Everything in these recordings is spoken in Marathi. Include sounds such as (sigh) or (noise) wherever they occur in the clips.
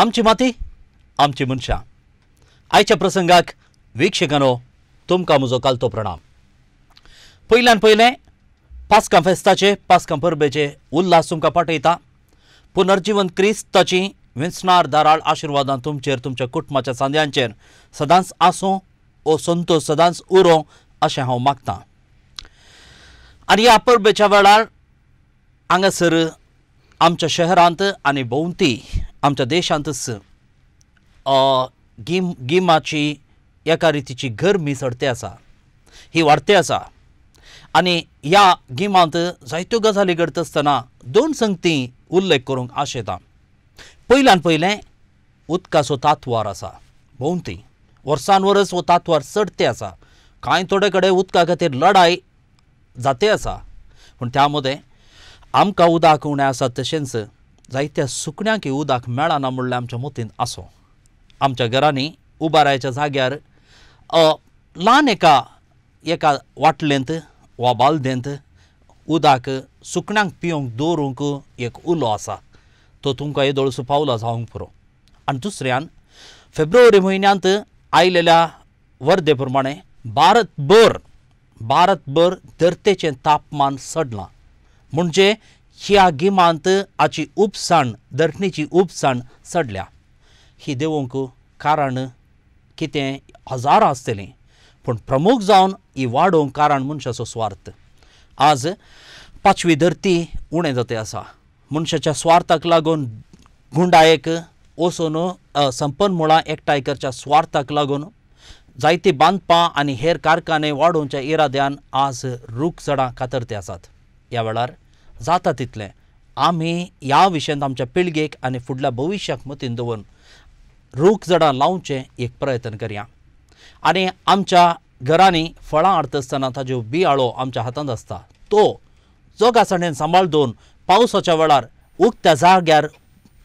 आमची माती आमची मनशां. आयच्या प्रसंगाक वीक्षकांनो तुमकां म्हजो कालतो प्रणाम. पयल्यान पयलें पास्कां फेस्ताचे पास्कां परबेचे उल्हास तुमकां पाठयता. पुनर्जीवन क्रिस्ताची विंचणार दाराळ आशिर्वादां तुमचेर तुमच्या कुटुंबाच्या सांद्यांचेर सदांच आसूं ओ संतोश सदांच उरो अशें हांव मागतां. आनी ह्या परबेच्या वेळार हांगासर आमच्या शहरांत आनी भोंवती आमच्या देशांतच गीम गिम गिमाची एका रितीची गरमी चडते आसा ही वाडते आसा आनी ह्या गिमांत जायत्यो गजाली घडटा आसतना दोन संगती उल्लेख करूंक आशेता पयल्यान पयलें उदकाचो तातवार आसा भोंवती वर्सान वर्स हो तातवार चडते आसा कांय थोडे कडेन उदका खातीर लडाय जाते आसा पूण त्या मदें आमकां उदक उणें आसा तशेंच जायत्या सुकण्यांकय उदक मेळना म्हणलें आमच्या मतींत आसूं. आमच्या घरांनी उबारायच्या जाग्यार ल्हान एका एका वाटलेंत वा बालदेंत उदक सुकण्यांक पिवंक दवरूंक एक उलो आसा. तो तुमकां येदोळसो पावलो जावंक पुरो. आनी दुसऱ्यान फेब्रुवारी म्हयन्यांत आयलेल्या वर्दे प्रमाणें भारतभर भारतभर धर्तेचें तापमान सडलां. म्हणजे ह्या गिमांत हाची उपसाण धरणीची उपसाण चडल्या ही देवूंक कारण कितें हजारां आसतलीं पूण प्रमुख जावन ही वाडोवंक कारण मनशाचो स्वार्थ. आज पांचवी धरती उणें जाता आसा. मनशाच्या स्वार्थाक लागून गुंडायेक वचून अ, संपन्मुळां एकठांय करच्या स्वार्थाक लागून जायतीं बांदपां आनी हेर कारखाने वाडोवच्या इराद्यान आज रूख चडां कातरते आसात. ह्या वेळार जाता तितलें आमी ह्या विशयांत आमच्या पिळगेक आनी फुडल्या भविश्याक मतीन दवरून रूख जडां लावचें एक प्रयत्न करया. आनी आमच्या घरांनी फळां हाडतासतना ताज्यो बियाळो आमच्या हातांत आसता तो जोगासणेन सांबाळ दवरून पावसाच्या वेळार उक्त्या जाग्यार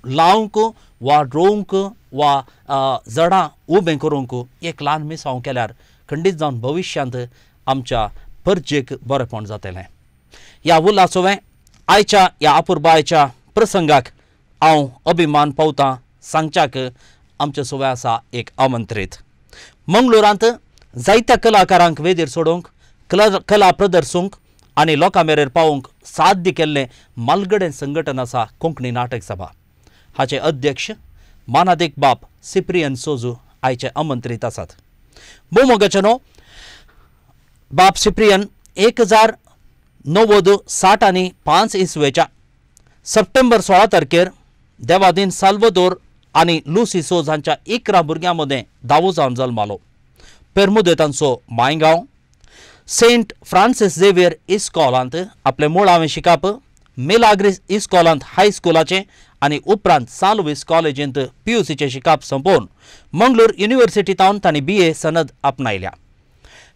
लावंक वा रोवंक वा जडां उबें करूंक एक ल्हान मिसांव केल्यार खंडीत जावन भविश्यांत आमच्या परजेक बरेंपण जातलें. ह्या उल्हासोवें आयच्या ह्या अपुर्बायच्या प्रसंगाक हांव अभिमान पावतां सांगच्याक आमचे सोवे आसा एक आमंत्रीत. मंगळुरांत जायत्या कलाकारांक वेदीर सोडूंक कला कला प्रदर्शूंक आनी लोकां मेरेन पावोवंक साध्य केल्लें मालगडें संघटन आसा कोंकणी नाटक सभा. हाचे अध्यक्ष मानादीक बाब सिप्रियन सोजू आयचे आमंत्रीत आसात. मोमोगचनो बाब सिप्रियन एक हजार णव्वद साठ आनी पांच इसवेच्या सप्टेंबर सोळा तारखेर देवादीन साल्वदोर आनी लुसी सोज हांच्या इकरा भुरग्यां मदें धावो जावन जल्मालो पेर्मुदे तांचो मायगांव. सेंट फ्रांसीस झेवियर इस्कॉलांत आपलें मूळ हांवें शिकाप मिलाग्रीस इस्कॉलांत हायस्कुलाचें आनी उपरांत साल्वीस कॉलेजींत पीयूसीचें शिकाप संपोवन मंगलोर युनिव्हर्सिटींत तांणी बी ए सनद आपणायल्या.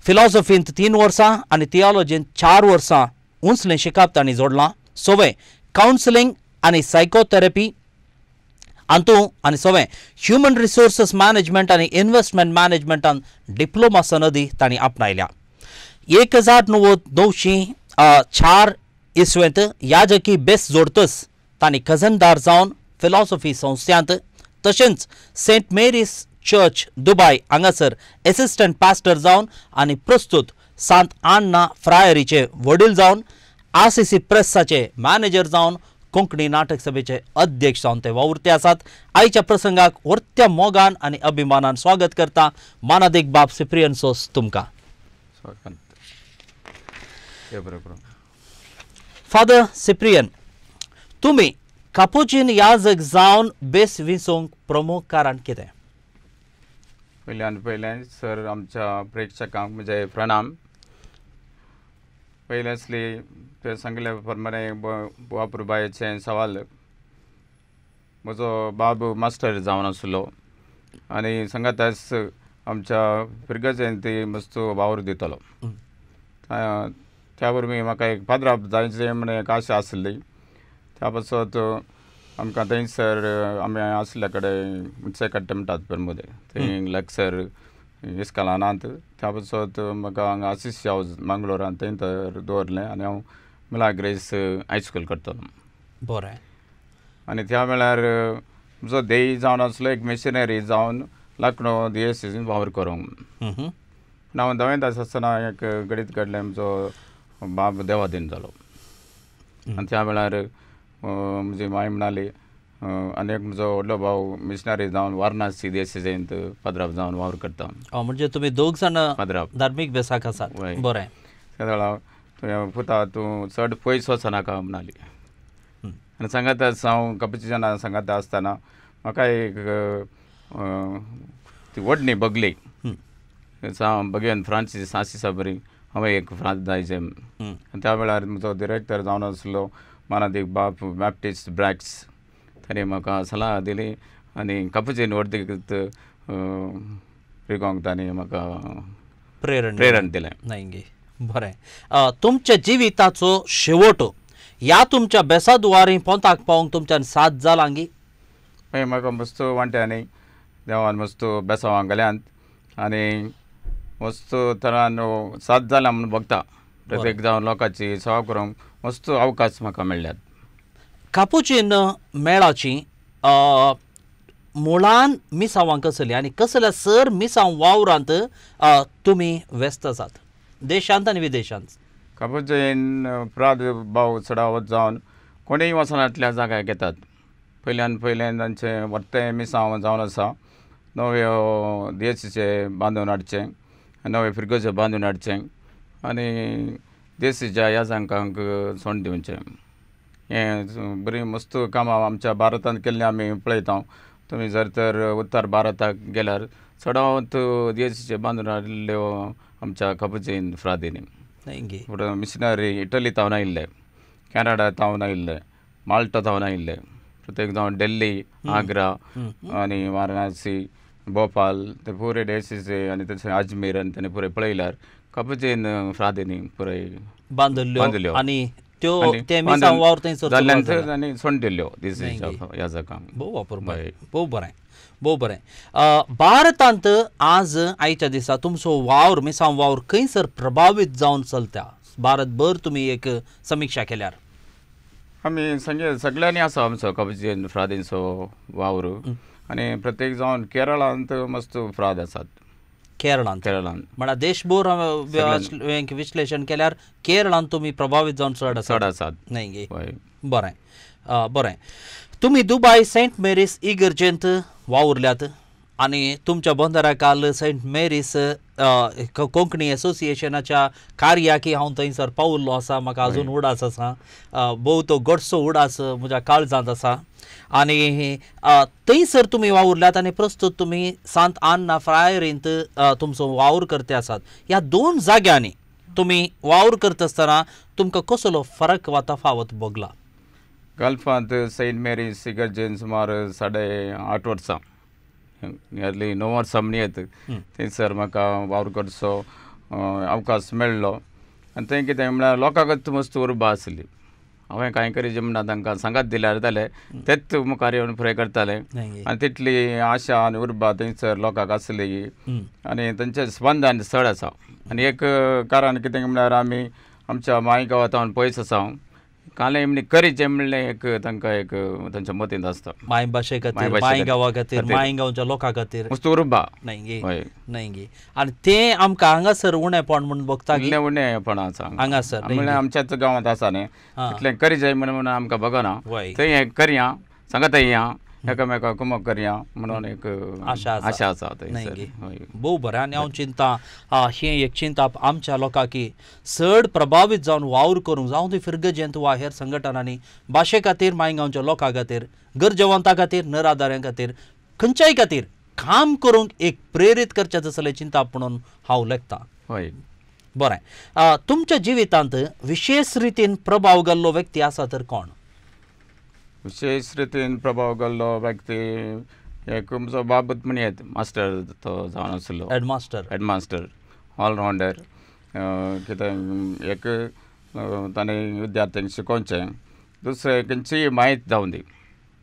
फिलॉसॉफींत तीन वर्सां आनी थियोलॉजींत चार वर्सां उंचलें शिकाप तांणी जोडलां. सोवे कावन्सिलींग आनी सायकोथेरपी हातूं आनी सवें ह्युमन रिसोर्सीस मॅनेजमेंट आनी इन्व्हेस्टमेंट मॅनेजमेंटान डिप्लोमा सनदी तांणी आपणायल्या एक हजार णव्वद णवशीं चार इसवेंत याजकी बेस जोडतस तांणी खजनदार जावन फिलॉसॉफी संस्थांत तशेंच सेंट मेरीस चर्च दुबाय हांगासर एसिस्टंट पास्टर जावन आनी प्रस्तुत सांत आण्णा फ्रायरीचे वडील जावन आर सी सी प्रेसाचे मॅनेजर जावन कोंकणी नाटक सभेचे अध्यक्ष जावन ते वावुरते आसात आयच्या प्रसंगाक वर्त्या मोगान आनी अभिमानान स्वागत करता मानादेक बाब सिप्रियन सोस तुमकां. फादर सिप्रियन तुमी कापुचीन याजक जावन बेस विसोंक प्रमुख कारण कितें? पयल्यान पयलें सर आमच्या प्रेक्षकांक म्हजे प्रणाम. पयलेसली ते सांगले प्रमाणे वापरबायेचें सवाल. म्हजो बाब मास्टर जावन आसलो आनी सांगाताच आमच्या पिरगा जयंती मस्त वावर दितलो. त्या- वरवीं म्हाका एक पाद्राप जायचें म्हणून एक आशा आसली त्या पासत आमकां थंयसर आमी आसले कडेन मुत्से कट्टे म्हणटात पेरमुदे थंय लेक्चर इस्कॉलानांत त्या पासत म्हाका हांगा आशिश हावज मंगळुरांत थंय तर दवरलें आनी हांव मिलाग्रेस हायस्कूल करतलो बरें आनी त्या वेळार म्हजो देई जावन आसलो एक मिशनरी जावन लखनौ दिएसीन वावर करूंक. पूण हांव धवेंत आसतना एक गडीत कडल्यान म्हजो बाब देवादीन जालो आनी त्या वेळार म्हजी माय म्हणाली अ, आनी एक म्हजो व्हडलो भाव मिशनरी जावन वारणासी दिएसीजेंत पाद्राप जावन वावर करता. म्हणजे तुम्ही दोग जाण धार्मीक बेसाक आसात. बरें त्या वेळा तुवें पुता तूं चड पयस वचनाका म्हणाली. आनी सांगात हांव कपची जाणां सांगात आसतना म्हाका एक ती व्हडली बगली बगयन फ्रांसीस आशिसा बरी. हांवें एक फ्रांस जायचें. त्या वेळार म्हजो डिरेक्टर जावन आसलो मानादीक बाप बॅप्टिस्ट ब्रॅक्स ताणें म्हाका सलाह दिली आनी कापुचीन वर्दीक रिकोंक ताणें म्हाका प्रेरण प्रेरण दिलें नाही गे बरें तुमच्या जिविताचो शेवट ह्या तुमच्या बेसाद्वारी पोंताक पावोंक तुमच्यान साथ जाला गी? मागीर म्हाका मस्त वांट्यांनी देवान मस्त बेसांवां गेल्यात आनी मस्त तरान सात जाल्या म्हणून बघता. प्रत्येक जावन लोकांची सेवा करूंक मस्त अवकाश म्हाका मेळ्ळ्यात कापुचीन मेळाची मुळान मिसावां कसली आनी कसल्या सर मिसां वावरांत तुमी व्यस्त आसात देशांत आनी विदेशांत. कापूचेन प्रादुर्भाव भाव चडावत जावन कोणीय वचनांतल्या जाग्यार घेतात. पयल्यान पयल्यान तांचें वर्तें मिसांव जावन आसा नव्यो देशीचे बांदून हाडचें नवे फिरगोचे बांदून हाडचें आनी देशीच्या ह्या जांकांक सोंड दिवचें. हें बरी मस्त कामां आमच्या भारतांत केल्लीं आमी पळयता तुमी जर तर उत्तर भारताक गेल्यार चडावत देशीचे बांदून हाडिल्ल्यो आमच्या कापूचेन फ्रादीनी. नाही गे फुडें मिशनरी इटली तावन आयिल्ले कॅनडा तावन आयिल्ले माल्टा तावन आयिल्ले प्रत्येक जावन डेल्ली आग्रा आनी वाराणसी भोपाल ते पुरे डेसीचे आनी तशें अजमेर आनी तेणे पुरे पळयल्यार कापूचेन फ्रादीनी बांदल्यो बांदल्यो. आनी त्यो आनी ते बांदून मिसांव वावर थंयसर जाल्ल्यान सुरवात जाला. आनी सोंड दिल्ल्यो देशीच्या नाही ह्या जागांक भोव वापर बरें. भोव बरें भोव बरें भारतांत आज आयच्या दिसा तुमचो वावर मिसांव वावर खंयसर प्रभावीत जावन चलता भारतभर तुमी एक समिक्षा केल्यार. आमी संगे सगळ्यांनी आसा आमचो कापूचेन फ्रादींचो वावर. आनी प्रत्येक जावन केरळांत मस्त फ्राद आसात केरळांत केरळांत म्हणल्यार देशभर हांवें वें विश्लेशण केल्यार केरळांत तुमी प्रभावीत जावन चड चड आसात नाही बरें बरें तुमी दुबाय सेंट मेरीस इगर्जेंत वावुरल्यात आनी तुमच्या बंदरा काल सेंट मेरीस कोंकणी एसोसिएशनाच्या कार्याकी हांव थंयसर पावुल्लो आसा म्हाका अजून उडास आसा. अ, भोव तो गडसो उडास म्हज्या काळजांत आसा. आनी थंयसर तुमी वावुरल्यात आनी प्रस्तुत तुमी सांत आन्ना फ्रायरींत तुमचो वावर करते आसात. ह्या दोन जाग्यांनी तुमी वावर करता आसतना तुमकां कसलो फरक वा तफावत भोगला गल्फांत सेंट मेरी इगर्जेन सुमार साडे आठ वर्सां. नियरली णव वर्सां म्हणयत थंयसर म्हाका वावर करचो अ, अवकाश मेळ्ळो आनी थंय कितें म्हळ्यार लोकांक मस्त उर्बा आसली हांवें कांय करी म्हणटा तांकां सांगात दिल्यार जालें तेच मुखार येवन फुडें करताले नाही आनी तितली आशा आनी उर्बा थंयसर लोकांक आसली हं. आनी तांचें स्पंदन चड आसा आनी एक अ, कारण कितें म्हळ्यार आमी आमच्या माय गांवांत पयस आसा काले म्हणले करीचें म्हणलें एक तांकां एक तांच्या मतींत आसता माय भाशे खातीर. मायभाशे माय खातीर. गांवा खातीर खातीर. माय गांवच्या लोकां खातीर मस्त उर्बा नाही गे हय नाही गे आनी तें आमकां. हांगासर उणेपण बघता गे इल्लें उणेंपण आसा हांगासर म्हणल्यार आमच्याच गांवांत आसा न्ही. इतलें करीचें म्हणून आमकां बगना वय थंय हें करया सांगात या एकामेकाक कुमक करया म्हणून एक आशा आसा. आशा आसा नाही थंयसर गे हय. भोव बरें आनी हांव चिंता. आ, हें एक चिंता आमच्या लोकांक. की चड प्रभावीत जावन वावर करूंक जावं ती फिरगजेंत वा हेर संघटनांनी भाशे खातीर मायगांवच्या लोकां खातीर गरजेवंतां खातीर नरादाऱ्यां खातीर खंयच्याय खातीर काम करूंक एक प्रेरीत करचें तसलें चिंता म्हणून हांव लेखतां. हय. बरें तुमच्या जिवितांत विशेष रितीन प्रभाव गेल्लो व्यक्ती आसा तर कोण? विशेष रितीन प्रभाव गेल्लो व्यक्ती एक म्हजो बाबत म्हणयत मास्टर तो जावन आसलो. हेडमास्टर हेडमास्टर ऑलरावंडर कितें एक ताणें विद्यार्थ्यांक शिकोवचें. दुसरें खंयचीय माहीत जावं दी.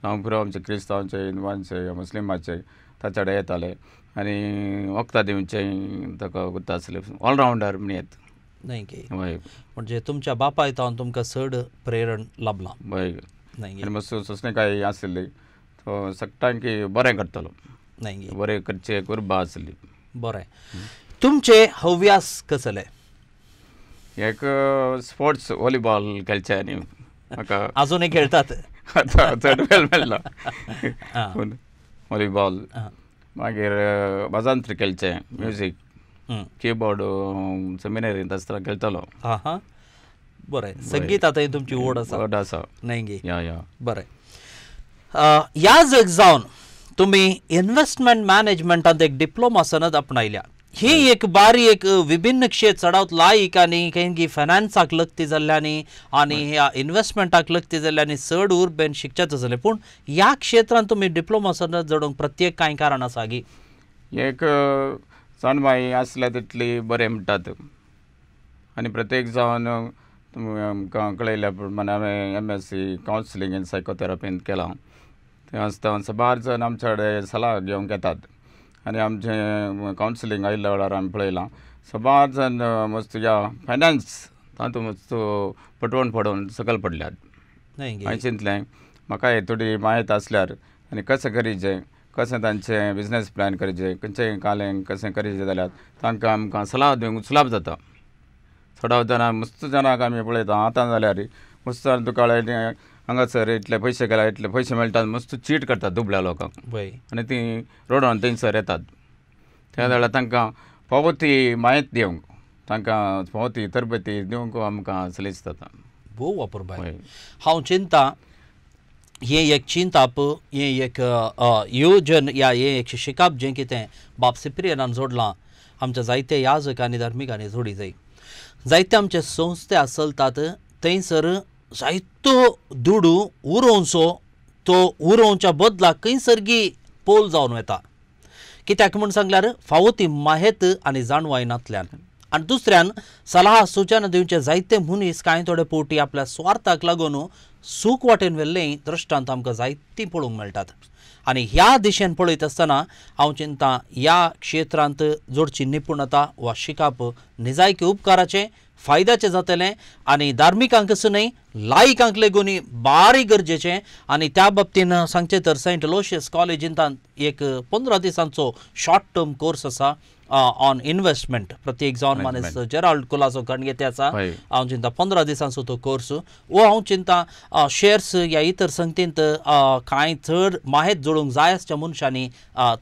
हांव पुरो आमचे क्रिस्तांवांचे हिंदुवांचे मुस्लिमाचे ताचे कडेन येताले. आनी वखदां दिवचें ताका उरता आसलें. ऑलरावंडर म्हणयत नाही गे हय. म्हणजे तुमच्या बापायतावन तुमकां चड प्रेरण लाभलां. आनी मातसो सोंसणेकाय आसली तो सगळ्यांकी बरें करतलो नाही बरें करचे कुर्बा आसली बरें तुमचे हव्यास कसले? एक स्पोर्ट्स व्हॉलीबॉल खेळचे न्ही म्हाका (laughs) अजूनही खेळतात. चड वेळ. पूण व्हॉलीबॉल आं. मागीर भजंत्र खेळचे म्युजीक. कीबोर्ड सेमिनरींत आसतना खेळटलो बरें संगीतांतय तुमची ओड आसा चड आसा नाही गे या या. बरें ह्या जग जावन तुम्ही इन्व्हेस्टमेंट मॅनेजमेंटांत एक डिप्लोमा सनद आपणायल्या ही एक बारी एक विभिन्न क्षेत्र चडावत लायिकांनी काही फायनान्साक लक्ती जाल्ल्यानी आनी ह्या इन्व्हेस्टमेंटाक लक्ती जाल्ल्यानी चड उर्बेन शिकचेच आसलें पूण ह्या क्षेत्रांत तुमी डिप्लोमा सनद जोडूंक प्रत्येक कांय कारण आसा गी एक सणबाई आसल्या तितली बरें म्हणटात आनी प्रत्येक जावन कळयल्या प्रमाणे हांवें M S C counselling in सायकोथेरपींत केलां थंय आसतना सबार जण आमचे कडेन सलाह घेवंक येतात आनी आमचें कावन्सिलींग आयिल्ल्या वेळार आमी पळयलां सबार जण मस्त या फायनान्स तातूंत मस्त पटवून पडोवन सकयल पडल्यात हांवें चिंतलें म्हाका हे थोडी माहिती आसल्यार आनी कशें करीचें कशें तांचें बिझनेस प्लॅन करचें खंयचें कालें कशें करीचें जाल्यार तांकां आमकां सलाह दिवंक सुलाभ जाता जाणां मस्त जाणांक आमी पळयता आतां जाल्यार मस्त तुका हांगासर इतले पयशे केल्या इतले पयशे मेळटात मस्त चीट करतात दुबळ्या लोकांक आनी तीं रोडावन थंयसर येतात. त्या वेळार तांकां फावो ती माहिती दिवंक तांकां फावो ती तरबेती दिवंक आमकां सलीस जाता. भोव वापर बाय. हांव चिंता हें एक चिंताप हें एक येवजन या हें एक शिकप जें कितें बाब सिप्रियनान जोडलां आमच्या जायते याजक आनी धार्मिकांनी जोडी जाय जायते आमचे संस्थे चलतात थंयसर जायतो दुडू उरोवचो तो उरोवच्या बदलाक खंयसरगी पोल जावन वता कित्याक म्हूण सांगल्यार फावो ती माहेत आनी जाणवायनांतल्यान आनी दुसऱ्यान सलाह सुचना दिवचे जायते मनीस कांय थोडे पोटी आपल्या स्वार्थाक लागून सूख वाटेन व्हेल्लें दृश्टांत आमकां जायतीं पळोवंक मेळटात. आनी ह्या दिशेन पळयत आसतना हांव चिंता ह्या क्षेत्रांत जोडची निपुणता वा शिकप निजायकी उपकाराचें फायद्याचें जातलें आनी धार्मिकांकच न्हय लायकांक लेगूनय बारीक गरजेचें आनी त्या बाबतीन सांगचें तर सेंट लोशियस कॉलेजींत एक पंदरा दिसांचो शॉर्ट टर्म कोर्स आसा ऑन इन्व्हेस्टमेंट प्रत्येक जावन मानेस जेराल्ड कुलासो आसा हय. हांव चिंता पंदरा दिसांचो तो कोर्स वो हांव चिंता शेअर्स ह्या इतर संगतींत कांय चड माहेत जोडूंक जाय आसच्या मनशांनी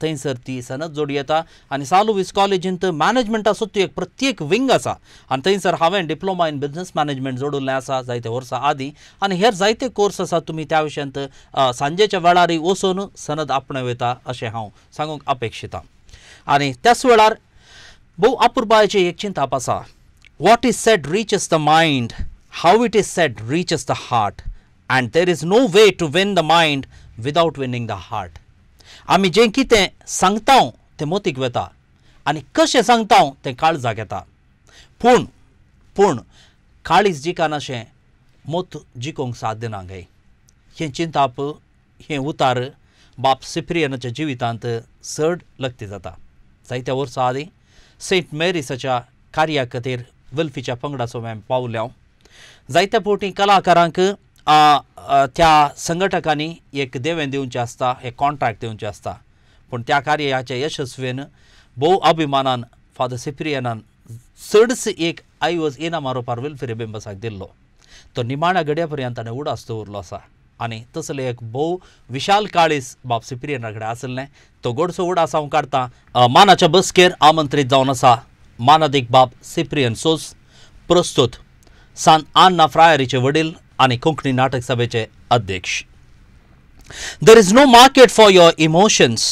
थंयसर ती सनद जोडी येता. आनी सालुवीस कॉलेजींत मॅनेजमेंटाचो एक प्रत्येक विंग आसा आनी थंयसर हांवें डिप्लोमा इन बिझनस मॅनेजमेंट जोडुल्लें आसा जायते वर्सां आदीं आनी हेर जायते कोर्स आसा तुमी त्या विशयांत सांजेच्या वेळारय वचून सनद आपणे वयता अशें हांव सांगूंक अपेक्षिता. आनी त्याच वेळार भोव अपुरबायेची एक चिंताप आसा what is said reaches the mind how it is said reaches the heart and there is no way to win the mind without winning the heart आमी जें कितें सांगता तें मोतीक वेता. आनी कशें सांगता तें काळजाक येता. पूण पूण काळीज जिकानाशें मोत जिकोंक साध्य ना गे हें चिंताप हें उतार बाप सिप्रियनाच्या जिवितांत चड लक्ती जाता. जायत्या वर्सा आदीं सेंट मेरीसाच्या कार्या खातीर वेल्फीच्या पंगडाचो हांवें पावले जायत्या फावटी कलाकारांक त्या संघटकांनी एक देवें दिवचें आसता एक कॉन्ट्रॅक्ट दिवचें आसता पूण त्या कार्याच्या यशस्वेन भोव अभिमानान फादर सिप्रियनान चडस एक आयवज इनाम आरोपार वेल्फेर बेंबसाक दिल्लो. तो निमाण्या गड्या पर्यंत ताणें उडास दवरलो आसा आनी तसलें एक भोव विशाल काळीस बाब सिप्रियना कडेन आसलें तो गोडसो उडास हांव काडटां मानाच्या बसकेर आमंत्रीत जावन आसा. मानादीक बाब सिप्रियन सोस. प्रस्तुत. सान आन्ना फ्रायरीचे वडील आनी कोंकणी नाटक सभेचे अध्यक्ष. There is no market for your emotions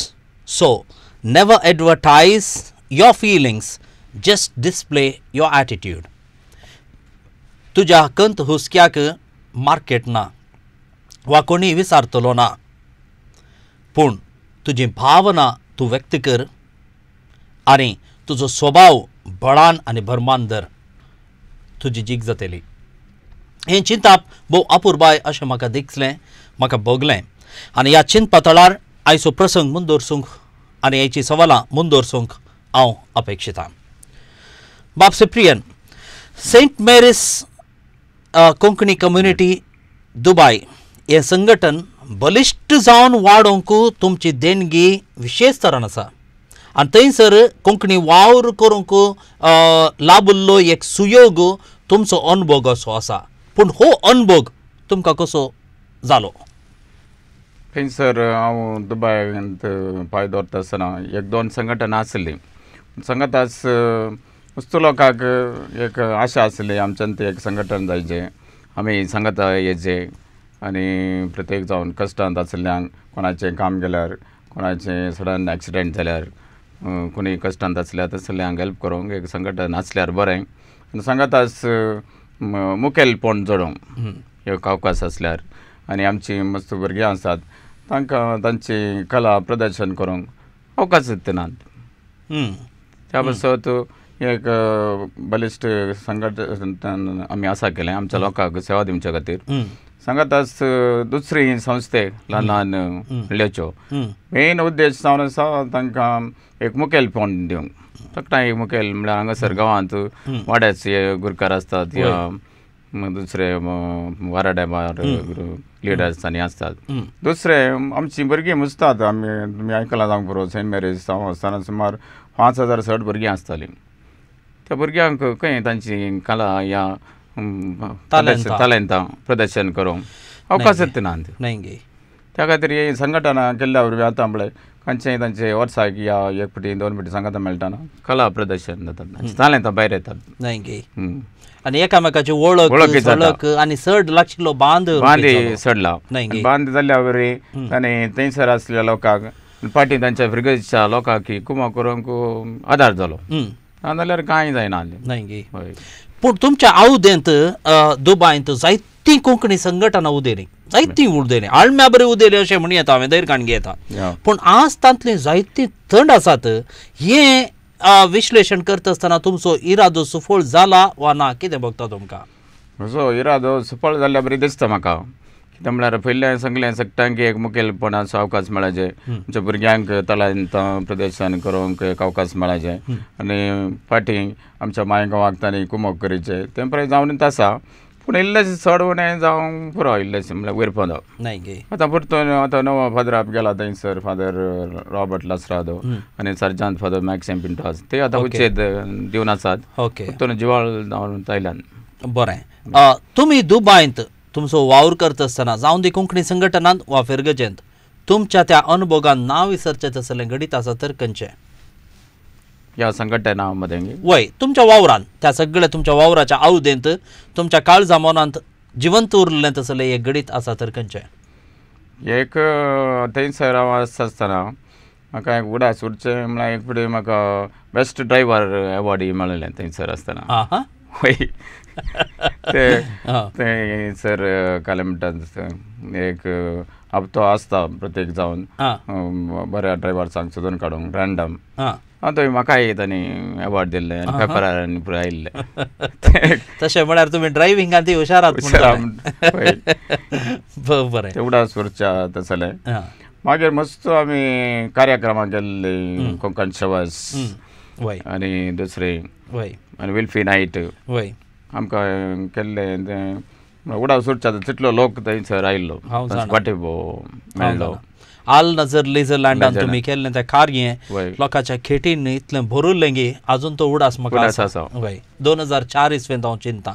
so never advertise your feelings just display your attitude तुज्या कंत हुस्क्याक मार्केट ना. वा कोणी विसारतलो ना पूण तुजी भावना तूं व्यक्त कर आनी तुजो स्वभाव बळान आनी भरमान धर तुजी जीक जातली हें चिंताप भोव अपुरबाय अशें म्हाका दिसलें म्हाका भोगलें आनी ह्या चिंतपातळार आयचो प्रसंग मुंदोरसूंक आनी हेचीं सवालां मुंदोरसूंक हांव अपेक्षितां Bapse Priyan Saint Mary's Konkani community Dubai हें संघटन बलिश्ट जावन वाडोवंक तुमची देणगी विशेष तरान आसा आनी थंयसर कोंकणी वावर करूंक अ, एक सुयोग तुमचो अनुभव असो आसा पूण हो अनुभव तुमकां कसो जालो थंयसर हांव दुबयांत पांय दवरता आसतना एक दोन संघटना आसलीं. संघटास नुस्तो लोकांक एक आशा आसली आमच्यान ते एक संघटन जायचें. आमी संघता हेजें आनी प्रत्येक जावन कश्टांत आसल्यांक कोणाचें काम गेल्यार कोणाचें सडन एक्सिडेंट जाल्यार कोणी कश्टांत आसल्यार तसल्यांक हेल्प करूंक एक संघटन आसल्यार बरें आनी संघतास म- मुखेलपण जोडोंक एक अवकाश आसल्यार आनी आमची मस्त भुरगीं आसात तांकां तांची कला प्रदर्शन करूंक अवकाश दिनात हम्म. त्या बसत एक बलिश्ट संघटन आमी आसा केलें आमच्या लोकांक सेवा दिवचे खातीर. हम्म. सांगातास दुसरी संस्थेक ल्हान ल्हान व्हडल्योच्यो हम्म. मेन उद्देश जावन आसा तांकां एक मुखेलपण दिवंक फक्त एक मुखेल म्हणल्यार हांगासर गांवांत वाड्याचे गुरकार आसतात या दुसरे वाराड्याबार लिडर्स आनी आसतात. दुसरे आमची भुरगीं मुजतात आमी तुमी आयकलां जावंक पुरो सेंट मॅरीज जावं आसतना सुमार पांच हजार चड भुरगीं आसतालीं. त्या भुरग्यांक खंय तांची कला या तालंतां. प्रदर्शन करूंक अवकाश दिनात नाही त्या खातीर ही संघटना केल्ल्या वरवीं आतां म्हळ्यार खंयचेय तांचे वर्साक या एक दोन फावटी सांगाता मेळटाना कला प्रदर्शन जातात तालंतां भायर येतात नाही गे हम्म. आणि एकामेकाची जाता. सळख आणि चड लागशिल्लो बांद बांदी सडला. बांद जाल्ल्या वरी ताणें थंयसर आसलेल्या लोकांक पाटी तांच्या फ्रिगेजच्या लोकांक कुमा करूंक आदार जालो. नाजाल्यार कांय जायना पूण तुमच्या आवदेंत दुबायंत जायतीं कोंकणी संघटना उदेली जायतीं उदेली आळम्या बरी उदेली अशें म्हणी येता हांवें काणगी येता. या. पूण आज तांतली जायतीं थंड आसात हें विश्लेशण करता आसतना तुमचो इरादो सुफळ जाला वा ना? कितें भोगता तुमकां? म्हजो इरादो सफळ जाल्ल्या बरी दिसता म्हाका. म्हळ्यार पयलें सांगलें सगळ्यांक एक मुखेलपणाचो अवकाश मेळाचे आमच्या भुरग्यांक तलांत प्रदर्शन करूंक एक अवकाश मेळाचे आनी फाटीं आमच्या मायगांवाक तांणी कुमोक करीचे। तें पळय जावन आसा पूण इल्लेशें चड उणें जावंक पुरो इल्लेशें म्हळ्यार वयर पोंदो आतां परतून आतां नवो फादर आप गेला थंयसर फादर रॉबर्ट लासरादो आनी सर्जंट फादर मॅक्सिम पिंटोस। ते आतां उच्चेद दिवन आसात ओके परतून जिवाळ जावन आयल्यान बरें तुमी दुबायंत तुमचो वावर करता आसतना जावं दी कोंकणी संघटनांत वा फेरगजेंत. तुमच्या त्या अनुभवान नांव विसरचें तसलें घडीत आसा तर खंयचें ह्या संघटना मदें वय तुमच्या वावरान त्या सगळ्या तुमच्या वावराच्या आवदेंत तुमच्या काळ जमानांत जिवंत उरलें तसलें एक घडीत आसा तर खंयचें एक थंयसर हांव आसता आसतना म्हाका एक उडास उरचें म्हळ्यार एक फुडें म्हाका बेस्ट ड्रायव्हर एवॉर्ड मेळिल्लें थंयसर आसतना हां. वय ते हां. थंयसर काले म्हणटात एक हप्तो आसता प्रत्येक जावन बऱ्या ड्रायव्हर्सांक सोदून काडूंक रँडम आं हांव थंय म्हाकाय तांणी एवॉर्ड दिल्लें आनी पेपरार आनी पुरो आयिल्लें तशें म्हळ्यार तुमी ड्रायव्हिंगांत ती हुशार बरें ते उडास उरच्या तसलें मागीर मस्त आमी कार्यक्रमां गेल्ली कोंकण शवास हं. आनी दुसरे. आनी विल्फी नायट वय आमकां केल्ले ते उडास उरच्या तितलो लोक थंयसर आयिल्लो. वाटेबो मेळ्ळो आल नजर लेझरलँडान तुमी केल्लें तें कार्य वय लोकांच्या खेटीन इतलें भरिल्लें गे आजून तो उडास म्हाका आसा. वय दोन हजार चार इसवेंत हांव चिंता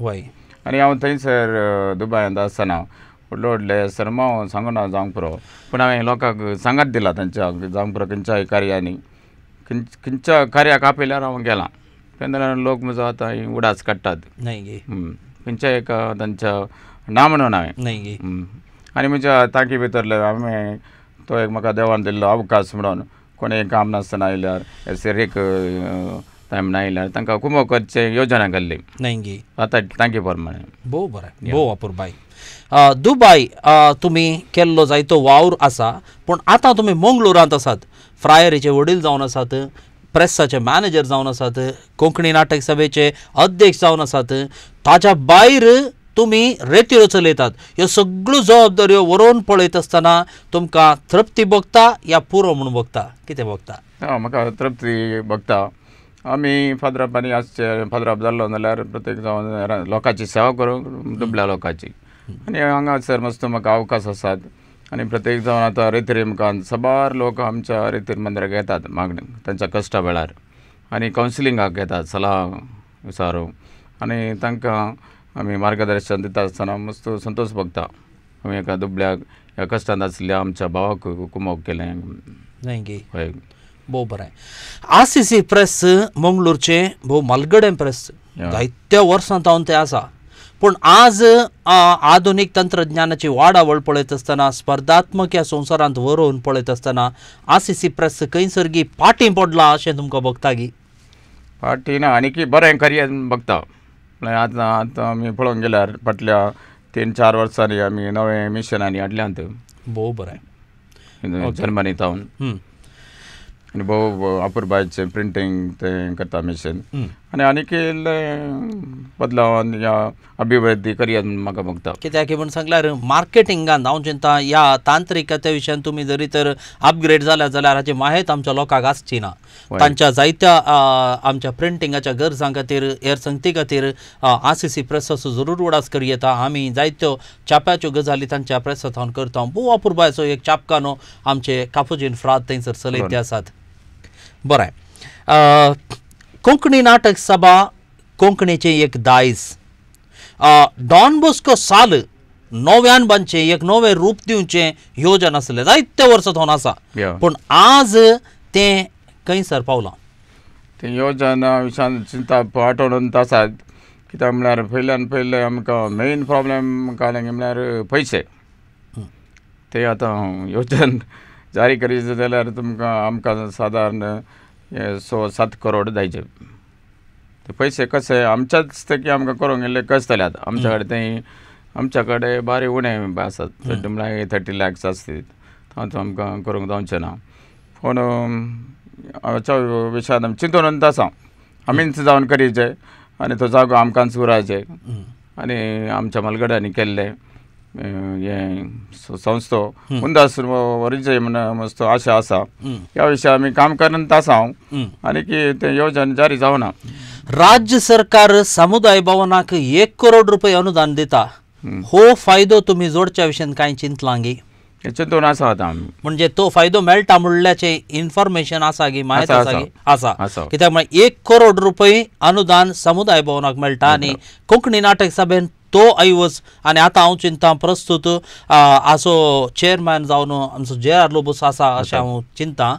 वय आनी हांव थंयसर दुबयांत आसतना व्हडले व्हडले सरमाव सांगून जावंक पुरो पूण हांवें लोकांक सांगात दिला तांच्या जावंक पुरो खंयच्याय कार्यांनी खंय- खंयच्या कार्याक आपयल्यार हांव गेलां तेन्ना लोक म्हजो आतां ही उडास काडटात नाही. खंयच्याय एका तांच्या ना म्हणून हांवें नाही. आनी म्हज्या तांकी भितरले हांवें तो एक म्हाका देवान दिल्लो अवकाश म्हणून. कोणें काम नासतना आयल्यार सेरेक टायम ना आयल्यार तांकां कुमो करचे योजना केल्ली नाही गे. आतां तांकी प्रमाणे भोव बरें. भोव वापुरबाय अ, दुबाय तुमी केल्लो जायतो वावर आसा पूण आतां तुमी मंगळुरांत आसात फ्रायरीचे वडील जावन आसात प्रेसाचे मॅनेजर जावन आसात कोंकणी नाटक सभेचे अध्यक्ष जावन आसात ताच्या भायर तुमी रेत्यो चलयतात ह्यो सगळ्यो जबाबदाऱ्यो व्हरोन पळयत आसतना तुमकां तृप्ती भोगता या पुरो म्हूण भोगता. कितें भोगता? म्हाका तृप्ती भोगता. आमी फादरापानी आसचे फादराप जाल्लो जाल्यार प्रत्येक जावन लोकांची सेवा करूंक दुबल्या लोकांची. आनी हांगासर मस्त म्हाका अवकाश आसात. आनी प्रत्येक जावन आतां रेतीर मुखान सबार लोक आमच्या रेतीर मंदिराक येतात मागणी तांच्या कश्टा वेळार. आनी कावन्सिलिंगाक येतात सल्ला विचारूंक आनी तांकां आमी मार्गदर्शन दिता आसतना मस्त संतोश भोगता. आमी एका दुबळ्याक ह्या कश्टांत आशिल्ल्या आमच्या भावाक कुमोग केलें. हय. भोव बरें आर सी सी प्रेस मंगळूरचे भोव मालगडें प्रेस. जायत्या वर्सां जावन तें आसा. पूण आज आधुनीक तंत्रज्ञानाची वाडावळ पळयत आसतना स्पर्धात्मक ह्या संवसारांत व्हरून पळयत आसतना आर सी सी प्रेस खंयसर फाटीं पडला अशें तुमकां भोगता गी फाटीं ना आनीक बरें करियर बघता. आतां आतां आमी पळोवंक गेल्यार फाटल्या तीन चार वर्सांनी आमी नवें मिशनांनी हाडल्यांत भोव बरें जर्मनी तावन हं, आनी भोव अपुरबायचें प्रिंटींग तें करता मिशन इल्लें बदलावन या अभिवृद्धी करियर म्हूण म्हाका बघता कित्याक म्हूण सांगल्यार मार्केटिंगांत हांव चिंता ह्या तांत्रिकते विशयान तुमी जरी तर अपग्रेड जाल्यार जाल्यार हाची माहेत आमच्या लोकांक आसची ना. तांच्या जायत्या आमच्या प्रिंटिंगाच्या गरजां खातीर हेर संगती खातीर आर सी सी प्रेसाचो जरूर उडास करी येता. आमी जायत्यो चाप्याच्यो गजाली तांच्या प्रेसांत करता. भोव अपुरबायचो एक चापकानो आमचे कापुजीन फ्रात थंयसर चलयते आसात बरें कोंकणी नाटक सभा कोंकणीचें एक दायज डॉन बॉस्को साल नव्यान बांदचें एक नवें रूप दिवचें योजन आसलें जायते वर्सां जावन आसा पूण आज तें खंयसर पावलां? ते योजना विशयान चिंता वाटोवन आसात कित्याक म्हळ्यार पयल्यान पयलें आमकां मेन प्रॉब्लेम कांय म्हळ्यार पयशे ते आतां योजन (laughs) जारी करीत जाल्यार तुमकां आमकां सादारण स सात करोड जायचे. ते पयशे कशे आमच्याच तेकी आमकां करूंक गेले कशे जाल्यात आमच्या कडेन तें आमच्या कडेन बारी उणे आसात थर्टी म्हळ्यार थर्टी लॅक्स आसतात आमकां करूंक जावचें ना. पूण हाच्या विशयान आमी चिंतून आसा आमीच जावन करीचे आनी तो जागो आमकांच उरायचे. आनी आमच्या मलगड्यांनी केल्ले हे संस्थो उंदास वरीचे म्हण मस्त आशा आसा ह्या विशयान आमी काम करत आसा हांव आनी की ते येवजण जारी जावना राज्य सरकार समुदाय भवनाक एक करोड रुपये अनुदान दिता. हो फायदो तुमी जोडच्या विशयान कांय चिंतलां गी हे चिंतून आसा आतां म्हणजे तो फायदो मेळटा म्हणल्याचे इन्फॉर्मेशन आसा गी आसा. गी आसा. आसा. कित्याक म्हळ्यार एक करोड रुपये अनुदान समुदाय भवनाक मेळटा आनी कोंकणी नाटक सभेन तो ऐवज आनी आतां हांव चिंता प्रस्तुत आसो चेअरमॅन जावन आमचो जे आर लोबोस आसा अशें हांव चिंता.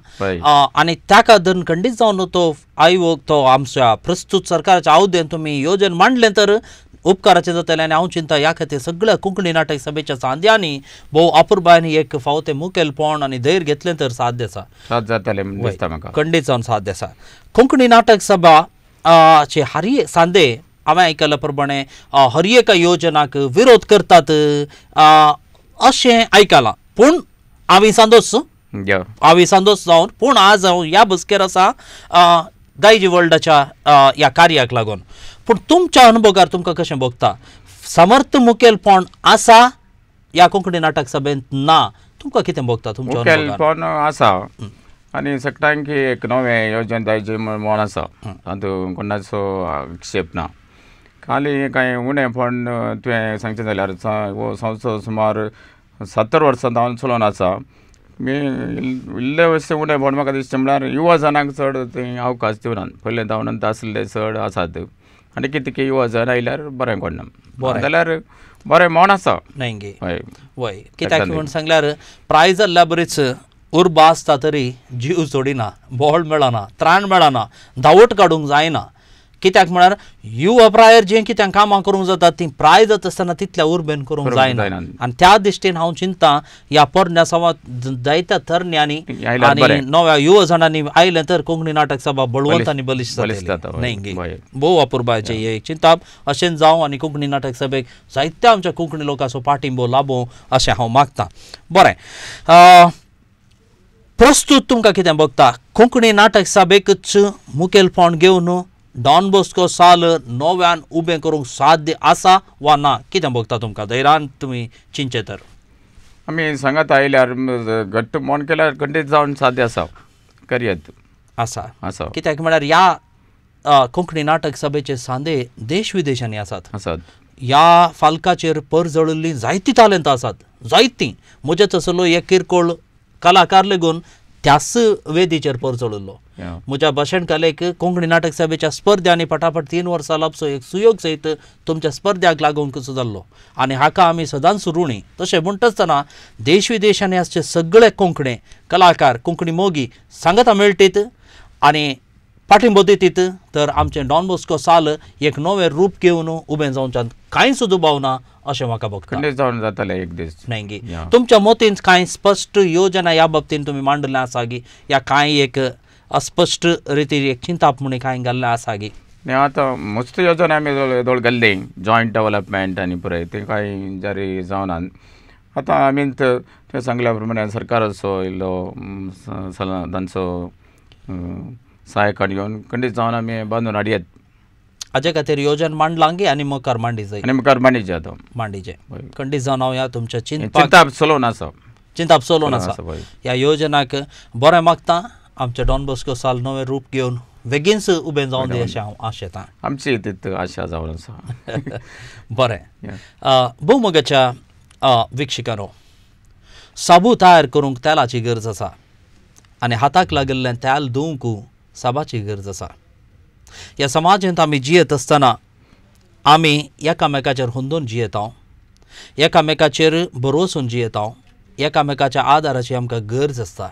आनी ताका धरून खंडीत जावन तो आयोग तो आमच्या प्रस्तुत सरकाराच्या आवदेन तुमी येवजण मांडलें तर उपकाराचें जातलें. आनी हांव चिंता ह्या खातीर सगळ्या कोंकणी नाटक सभेच्या चांद्यांनी भोव अपुरबायनी एक फावतें मुखेलपण आनी धैर्य घेतलें तर साध्य आसा जातले खंडीत जावन साध्य आसा कोंकणी नाटक सभा चे हरिये सांदे हांवें आयकल्या प्रमाणे अ, हर एका योजनाक विरोध करतात अशें आयकलां पूण हांवें सांदोस हांवें सांदोस जावन पूण आज हांव ह्या बसकेर आसा दायजी वर्ल्डाच्या ह्या कार्याक लागून पूण तुमच्या अनुभवार तुमकां कशें भोगता समर्थ मुखेलपण आसा ह्या कोंकणी नाटक सभेंत ना तुमकां कितें भोगता तुमच्या मुखेल अनुभवार पण आसा आनी सगळ्यांक एक नवें येवजण जायचे म्हण आसा तातूंत कोणाचो आक्षेप ना खाली कांय उणें पण तुवें सांगचें जाल्यार हो संवसार सुमार सत्तर वर्सां जावन चलोवन आसा मी इल्ले अशें उणें पण म्हाका दिसचें म्हळ्यार युवा जनांक चड थंय अवकाश दिवनात पयलें जावन आसले चड आसात आनी कितें की युवा जन आयल्यार बरें कोन्ना बरें. जाल्यार बरें मोण आसा हय. वय कित्याक म्हूण सांगल्यार प्रायज जाल्ल्या बरीच उर्बा आसता तरी जीव सोडिना बोळ मेळना त्राण मेळना धांवट काडूंक जायना. कित्याक म्हळ्यार युवा प्रायर जें कितें कामां करूंक जाता ती प्राय जाता आसतना तितल्या उर्बेन करूंक जायना. आनी त्या दिश्टीन हांव चिंता ह्या पोरण्या सवा जायत्या तरण्यांनी आनी. नव्या युवा जणांनी आयलें तर कोंकणी नाटक सभा बळवंत आनी बलिश्ट. न्हय. भोव अपुरबायचे हे एक चिंता अशें जावं आनी कोंकणी नाटक सभेक जायत्या आमच्या कोंकणी लोकांचो पाठिंबो लाभो अशें हांव मागतां बरें प्रस्तुत तुमकां कितें बघता कोंकणी नाटक सभेकच मुखेलपण घेवन डॉन बॉस्को साल नव्यान उबें करूंक साध्य आसा वा ना कितें बघता तुमकां? धैर्यान तुमी चिंचे तर. आमी सांगात आयल्यार घट्ट मोन केल्यार खंडीत जावन साध्य आसा. करियत. आसा. आसा. कित्याक म्हळ्यार ह्या कोंकणी नाटक सभेचे सांदे देश विदेशांनी आसात. आसात. ह्या फाल्काचेर पर जळिल्लीं जायतीं तालंत आसात. जायतीं. म्हजेच असलो एक किरकोळ कलाकार लेगून त्याच वेदीचेर पर चळिल्लो या. म्हज्या भाशण कलेक कोंकणी नाटक सभेच्या स्पर्धांनी पटापट तीन वर्सां लाभचो एक सुयोग सयत तुमच्या स्पर्ध्याक लागून कसो जाल्लो. आनी हाका आमी सदांच ऋणी. तशें म्हणटा आसतना देश विदेशांनी आसचे सगळे कोंकणी कलाकार कोंकणी मोगी सांगता मेळटीत आनी पाठिंबो दितीत तर आमचें डॉन बॉस्को साल एक नवें रूप घेवन उबें जावच्यान कांयच दुबाव ना अशें म्हाका भोगता जावन जाताले एक दीस या. तुमच्या मतीन कांय स्पश्ट योजना ह्या बाबतीन तुमी मांडलें आसा गी या कांय एक अस्पश्ट रितीन एक चिंताप म्हणून कांय घाल्लें आसा ने आतां मस्त योजना आमी येदोळ घाल्ली. जॉयंट डेव्हलपमेंट आनी पुराय ते कांय जारी जावनात आतां आमी ते सांगल्या प्रमाणे सरकार असो सल- तांचो सहाय्यकान घेवन खंडीत जावन आमी बांदून हाडयात हाजे खातीर योजना मांडलां गी आनी मुखार मांडी जाय आनी मुखार मांडीचे आतां मांडीचे. खंडीत जावन हांव ह्या तुमच्या चिंता चलोवन आसा चिंताप चलोवन आसा. ह्या. योजनाक बरें मागता आमचे डॉन बॉस्को साल नवें रूप घेवन बेगीनच उबें जावन दी अशें हांव आशेतां. आमची आशा जावन आसा (laughs) बरें. भोवमोगाच्या अ, विक्षिकांनो साबू तयार करूंक तेलाची गरज आसा आनी हाताक लागिल्लें तेल धुवंक साबाची गरज आसा ह्या समाजांत आमी जियेत आसतना आमी एकामेकाचेर हुंदून जियेता एकामेकाचेर बरोवसून जियेता एकामेकाच्या आदाराची आमकां गरज आसता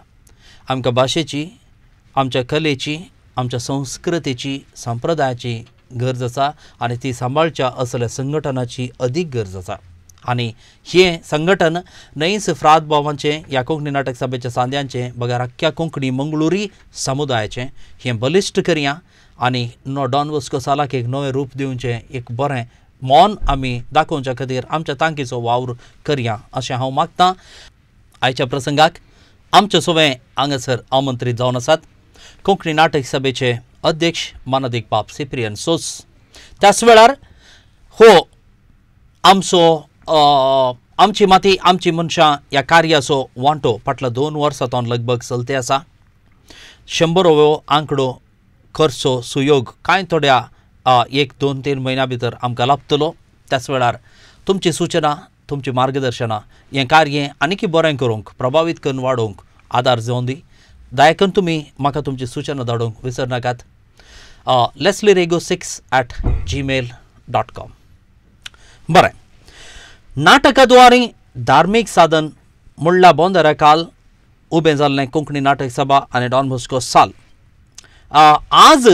आमकां भाशेची आमच्या कलेची आमच्या संस्कृतीची संप्रदायाची गरज आसा आनी ती सांबाळच्या असल्या संघटनाची अदीक गरज आसा आनी हें संघटन नईस फ्राद भावांचें ह्या कोंकणी नाटक सभेच्या सांद्यांचें बगार आख्ख्या कोंकणी मंगळुरी समुदायाचें हें बलिश्ट करया आनी नो डॉन वस्को सालाक एक नवें रूप दिवचें एक बरें मोन आमी दाखोवच्या खातीर आमच्या तांकीचो वावर करया अशें हांव मागतां. आयच्या प्रसंगाक आमचे सोबे हांगासर आमंत्रीत जावन आसात. कोंकणी नाटक सभेचे अध्यक्ष मानदीक बाब सिप्रियन सोस. त्याच वेळार हो आमचो आमची माती आमची मनशां ह्या कार्याचो वांटो फाटल्या दोन वर्सांतून लगभग चलते आसा. शंबरवो आंकडो करचो सुयोग कांय थोड्या एक दोन तीन म्हयन्या भितर आमकां लाबतलो त्याच वेळार तुमची सुचना तुमची मार्गदर्शनां हें कार्य आनीक बरें करूंक प्रभावीत करून वाडोवंक आदार जावन दी. दायकन तुमी म्हाका तुमची सुचना धाडूंक विसरनाकात. Leslie Rego six at Gmail dot com बरें. नाटकाद्वारे धार्मीक साधन मुळ्ळा बोंदरा काल उबें जाल्लें कोंकणी नाटक सभा आनी डॉन बॉस्को साल. आज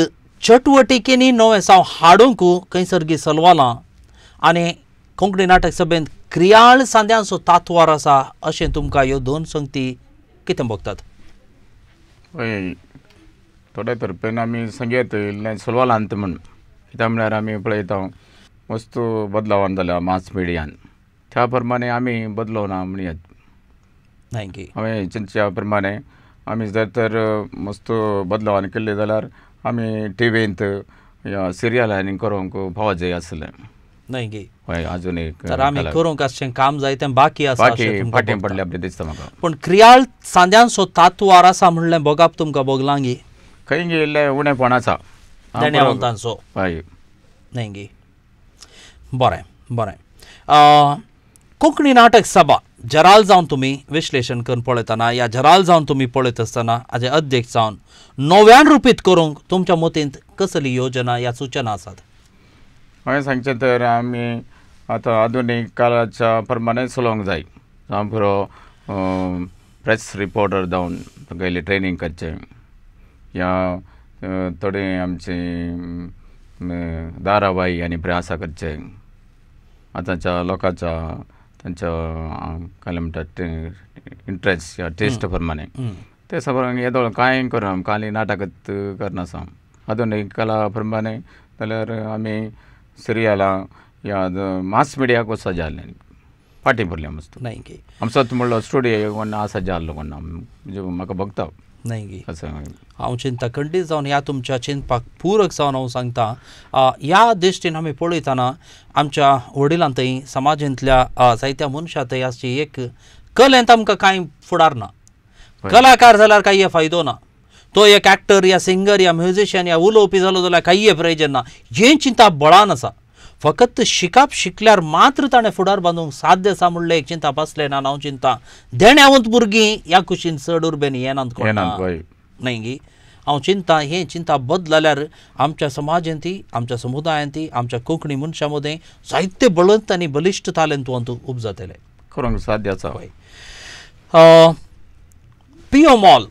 चटवटिकेनी नवें साव हाडूंक खंयसर सलवालां आनी कोंकणी नाटक सभेंत क्रियाळ सांद्यांचो तातवार आसा अशें तुमकां ह्यो दोन संगती कितें भोगतात थोड्या तर्फेन आमी संगीत इल्लें सुलवालांत म्हूण कित्याक म्हळ्यार आमी पळयता वस्तू बदलावन जाल्या मास मिडियान त्या प्रमाणे आमी बदलोवना म्हणयात हांवें चिंतच्या प्रमाणे आमी जर तर वस्तू बदलावन केल्ली जाल्यार आमी टिवींत या सिरियलांनी करूंक फावो जाय आसलें थँक्यू हय आजून एक तर आमी करूंक आसचें काम जाय तें बाकी आसा अशें फाटी. पडल्या बरें दिसता म्हाका. पूण क्रियाळ सांद्यांचो तातवार आसा म्हणलें भोगाप तुमकां भोगलांगी खंय गेल्लें उणेंपण आसा. देण्यावंतांचो हय नेंगी बरें बरें. अ, कोंकणी नाटक सभा. जराल जावन तुमी विश्लेशण करून पळयतना या जराल जावन तुमी पळयत आसतना हाजे अध्यक्ष जावन नव्यान रुपीत करूंक तुमच्या मतींत कसली योजना या सूचना आसात हांवें सांगचें तर आमी आतां आधुनीक काळाच्या प्रमाणे चलोवंक जाय जावं पुरो प्रेस रिपोर्टर जावन तुगेलें ट्रेनींग करचें. या थोडे आमचे आमची धारावाही आनी प्रयासा करचे. आतांच्या लोकांच्या तांच्या अ, काय म्हणटात इंट्रस्ट या टेस्ट प्रमाणे. ते सगळं येदोळ कांय करूं खाली नाटकच करनासा आधुनीक कला प्रमाणे जाल्यार आमी सिरियलां या मास मिडियाक वचो जाल्लें फाटीं पडल्या मस्त. आमचोच म्हणलो स्टुडियो कोण आसा जाल्लो कोण म्हणजे म्हाका भोगता असं हांव चिंता खंडीत जावन ह्या तुमच्या चिंतपाक पूरक जावन हांव सांगता ह्या दृश्टीन आमी पळयतना आमच्या वडिलांतय समाजांतल्या अ, जायत्या मनशांतय अशी एक कलेंत आमकां कांय फुडार ना. कलाकार जाल्यार काही फायदो ना. तो एक एक्टर या सिंगर या म्युझिशियन या उलोवपी जालो जाल्यार काही प्रयोजन ना. हें चिंता बळान आसा फकत शिकाप शिकल्यार मात्र ताणें फुडार बांदूंक साध्य आसा म्हणलें एक चिंता पासलें ना हांव चिंता. देण्यावंत भुरगीं ह्या कुशीन चड उर्बेन येनात कोण? हय. न्हय गी. हांव चिंता हें चिंता बदलल्यार आमच्या समाजांती आमच्या समुदायांती आमच्या कोंकणी मनशां मदें जायते बळंत आनी बलिश्ट तालेंतवंत उब जातले. करूंक साध्य आसा पिओ मॉल.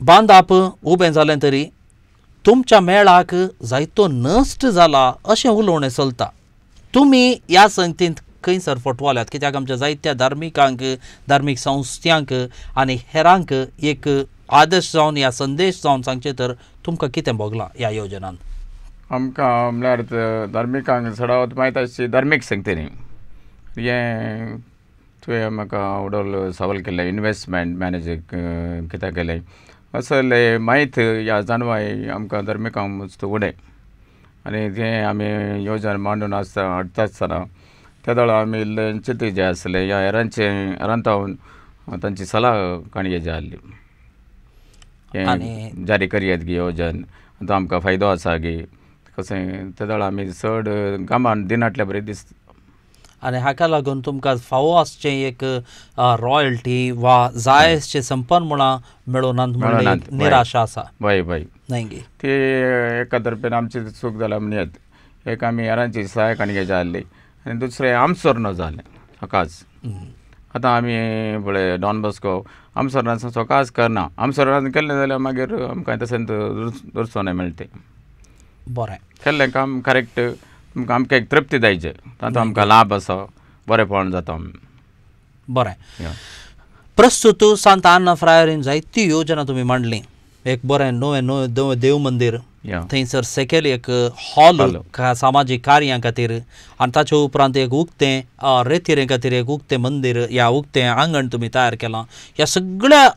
बांदप उबें जालें तरी तुमच्या मेळाक जायतो नश्ट जाला अशें उलोवणें चलता. तुमी ह्या संगतींत खंयसर फटवल्यात कित्याक आमच्या जायत्या धार्मिकांक धार्मीक संस्थांक आनी हेरांक एक आदर्श जावन ह्या संदेश जावन सांगचें तर तुमकां कितें भोगलां ह्या योजनान? आमकां म्हळ्यार धार्मिकांक चडावत माहीत आसची धार्मीक संगती न्ही हें तुवें म्हाका आवडलो सवाल केलें इन्वेस्टमेंट मॅनेजर कित्याक केलें? असले माहीत ह्या जानवाय आमकां धार्मिकांक मस्त उणें आनी तें आमी येवजण मांडून आसता हाडटा आसतना त्या वेळा आमी इल्लें चित्र जें आसलें ह्या हेरांचे हेरांतावन तांची सलाह काणये जी आहली हें जारी करयात गी येवजण आतां आमकां फायदो आसा गी. कशें त्या वेळा आमी चड कामान दिनाटल्या बरें दिसता आनी हाका लागून तुमकां फावो आसचें एक रॉयल्टी वा जायशें संपन्नपणां मेळोनात म्हणून एक निराशा आसा बाय बाय न्हय गी ती एका तर्फेन आमची चूक जाला म्हणयात एक आमी हेरांची सहाय काणये जाल्ली आनी दुसरें आमसोर जालें सकाळच आतां आमी पळय डॉन बॉस्को आमसोरान सकाळच करना आमसोरान केलें जाल्यार मागीर आमकां तशें दुरसोने मेळटे बरें केल्लें काम करेक्ट तुमकां आमकां एक तृप्ती जायचे. तातूंत आमकां लाभ आसा बरेंपण जाता बरें. प्रस्तुत सांत आन्ना फ्रायरीन जायती योजना तुमी मांडली. एक बरें नवें नवें देव देव मंदीर. थंयसर सकयल एक हॉल सामाजीक कार्यां खातीर. आनी ताचे उपरांत एक उक्तें रेतीरे खातीर एक उक्तें मंदीर या उक्तें आंगण तुमी तयार केलां. ह्या सगळ्या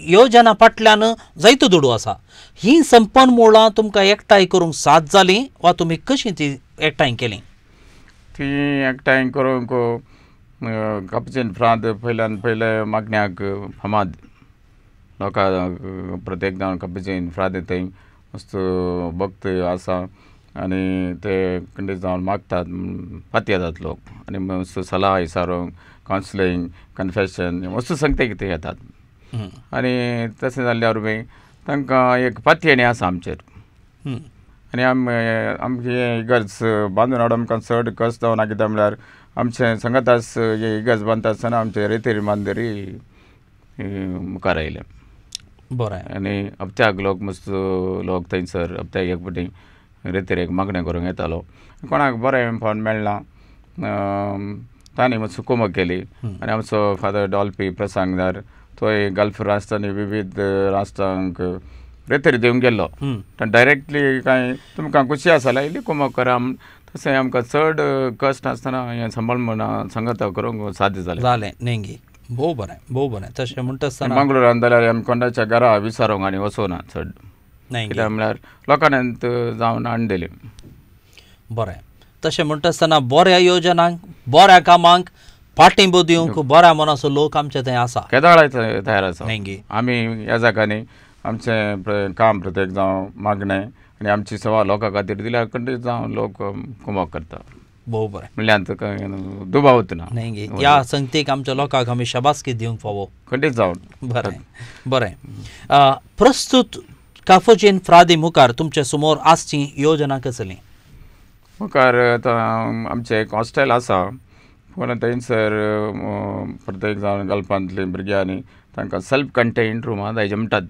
योजना फाटल्यान जायतो दुडू आसा ही संपन्नमुळां तुमकां एकठांय करूंक साथ जाली वा तुमी कशीं ती एकठांय केली? ती एकठांय करूंक कापचीन फ्रांत पयल्यान पयले मागण्याक फामाद. लोकां प्रत्येक जावन कापचीन फ्रांत थंय मस्त भक्त आसा. आनी ते कंडे जावन मागतात फातये येतात लोक. आनी मस्त सलाह इसारो कावन्सिलींग कन्फेशन मस्त संगते कितें येतात. आनी तशें जाल्ल्यार बी तांकां एक पातयेणी आसा आमचेर. आनी आम आमगे हें इगर्ज बांदून हाडून आमकां चड कस जावना कित्याक म्हळ्यार आमचे संगतास हे इगर्ज बांदता आसतना आमचे रेतीर मांदेरी मुखार आयले. बरें आनी हप्त्याक लोक मस्त लोक थंयसर हप्त्याक एक फावटी रेतीर एक मागणें करूंक येतालो. कोणाक बरें फंड मेळना. तांणी मस्त कुमक केली. आनी आमचो फादर डॉल्पी प्रसांगदार तोय गल्फ राष्ट्र आनी विविध राष्ट्रांक रेतीर दिवंक गेल्लो. डायरेक्टली कांय तुमकां खुशी आसा जाल्यार इल्ली कुमक करा. म्हूण तशें आमकां चड कश्ट आसतना हें सांबाळ म्हणून सांगता करूंक साध्य जालें जालें नेंगी. भोव बरें भोव बरें. तशें म्हणटा आसतना मंगळुरान जाल्यार आमी कोणाच्या घरा विचारूंक आनी वचोना चड कित्याक म्हळ्यार लोकांनी जावन हाडलेली बरें. तशें म्हणटा आसतना बऱ्या योजनांक बऱ्या कामांक पाठिंबो दिवंक बऱ्या मनाचो लोक आमचे थंय आसा. केदाळाय तयार आसा. आमी ह्या जागांनी आमचें काम प्रत्येक जावं मागणें आनी आमची सेवा लोकां खातीर दिल्यार खंडीत जावन लोक कुमक करता भोव बरें. म्हणल्यार तुका दुबावत ना. नेंगी. ह्या संगतीक आमच्या लोकांक आमी शबासकी दिवंक फावो. खंडीत जावन बरें. बरें. प्रस्तुत काफोचेन फ्रादी मुखार तुमचे समोर आसची योजना कसली? मुखार आतां आमचें एक हॉस्टेल आसा. पूण थंयसर अं, प्रत्येक जावन गल्पांतली भुरग्यांनी तांकां सेल्फ कंटेन्ड रुमां जायचे म्हणटात.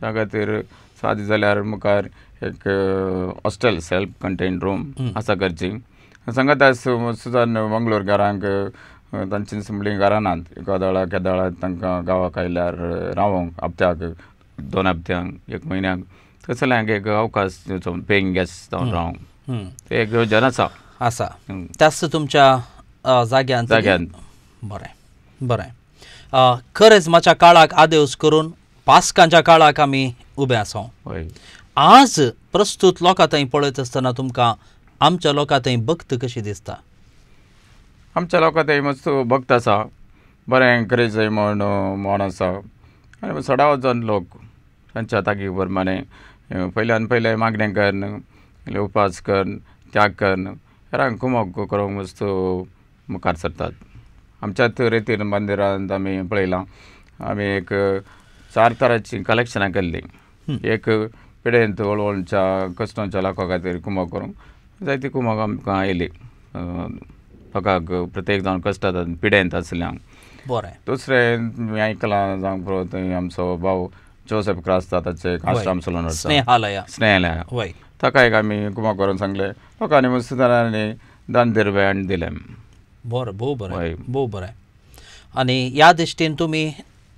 त्या खातीर सादी जाल्यार मुखार एक हॉस्टेल सेल्फ कंटेन्ड रूम आसा करची सांगात सुजान मंगळूर घरांक तांची संबळी घरां नात एकादळा केदाळा तांकां गांवाक आयल्यार रावोंक हप्त्याक दोन हप्त्यांक एक म्हयन्याक तसल्यांक एक अवकाश पेईंग गेस्ट जावन रावंक. ते एक येवजण आसा आसा. त्याच तुमच्या जाग्यान जाग्यान बरें बरें खरेंच काळाक आदेवस करून पास्कांच्या काळाक आमी उबे आसा आज प्रस्तुत लोकां थंय पळयत आसतना तुमकां आमच्या लोकां थंय भक्त कशी दिसता आमच्या लोकां थंय मस्त भक्त आसा बरें एनकरेज जाय म्हण म्हण आसा आनी सडाव जावन लोक तांच्या ताकी प्रमाणे पयल्यान पयले मागणें करन उपास करन त्याग करन हेरांक कुमक करूंक वस्तू मुखार सरतात। आमच्याच रितीन मंदिरांत आमी पळयलां। आमी एक चार तरांची कलेक्शनां केल्लीं। एक पिडेंत वळवणच्या कस्टमरच्या लोकां खातीर कुमक करूंक जायती कुमक आमकां येयली लोकांक प्रत्येक जावन कश्टांत पिडेंत आसल्यांक बरें। दुसरें मी आयकलां जावं थंय आमचो भाव जोसेफ क्रास्ता ताचे आश्रम चलोवन स्नेहालया. ताका एक आमी कुमक करून सांगलें लोकांनी मुस्तदारांनी दान दिरवे दिलें. बरं भोव बरें. भोव बरें आनी ह्या दिश्टीन तुमी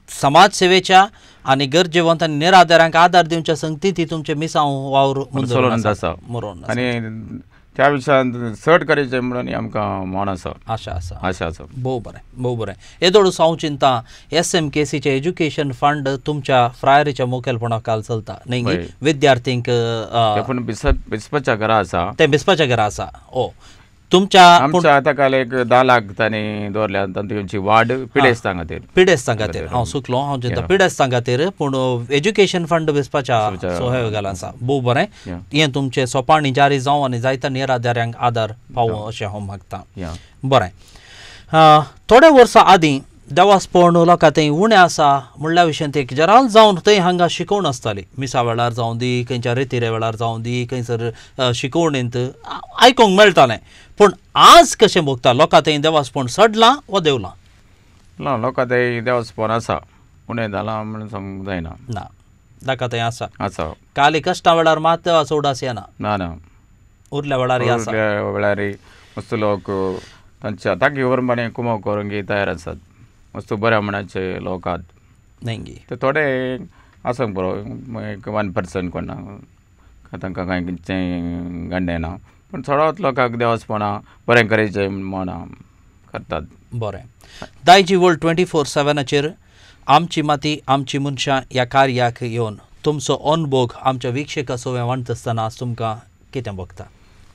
समाज सेवेच्या आनी गरजेवंत आनी निराधारांक आदार दिवच्या संगती तुमचे मिसांव वावर आसा मरोन आनी त्या विशयान चड करचें म्हणून आमकां मोन आसा आशा आसा आशा आसा भोव बरें भोव बरें येदोळूस हांव चिंता एस एम के सीचे एज्युकेशन फंड तुमच्या फ्रायरीच्या मुखेलपणा खाल चलता. न्ही. विद्यार्थींक पूण बिस बिस्पाच्या घरा आसा ते बिस्पाच्या घरा आसा ओ. तुमच्या आमच्या आतां काल एक धा लाख तांणी दवरल्या तांची वाड पिडेस्तां खातीर पिडेस्तां खातीर हांव चुकलो हांव चिंता पिडेस्तां खातीर पूण एज्युकेशन फंड सोय घाल आसा भोव बरें या. हें तुमचें सोपाणी जारी जावं आनी जायत्या निराधाऱ्यांक आदार पावो अशें हांव मागतां. बरें अ, थोडे वर्सां आदीं देवास्पण लोकां थंय उणें आसा म्हणल्या ते जराल जावन थंय हांगा शिकोवण आसताली. मिसा वेळार जावं दी खंयच्या रितीरे वेळार जावं दी खंयसर शिकोवणेंत आयकूंक मेळटालें. पूण आज कशें भोगता? लोकां थंय देवास्पण सडलां वा देवलां? ना लोकां ते देवस्पन आसा. उणें जालां म्हणून सांगूंक जायना. ना ताका थंय आसा. आसा. काली कश्टा वेळार मात देवा सोडास येना. ना ना. उरल्या वेळार आसा. वेळार मस्त लोक तांच्या तांकी वरमाने कुमक करूंक तयार आसात. मस्त बऱ्या मनाचे लोक आहात न्ही. ते थोडे आसंक पुरो एक वन पर्संट कोणा तांकां कांय खंयचें गंडें ना. पूण चडोच लोकांक देवस्पणां बरें करचें म्हणा करतात. बरें दायजी वर्ल्ड ट्वेंटी फोर सेवनाचेर आमची माती आमची मनशां ह्या कार्याक येवन तुमचो अनुभोग आमच्या विक्षेका सोवे वांट आसतना आज तुमकां कितें भोगता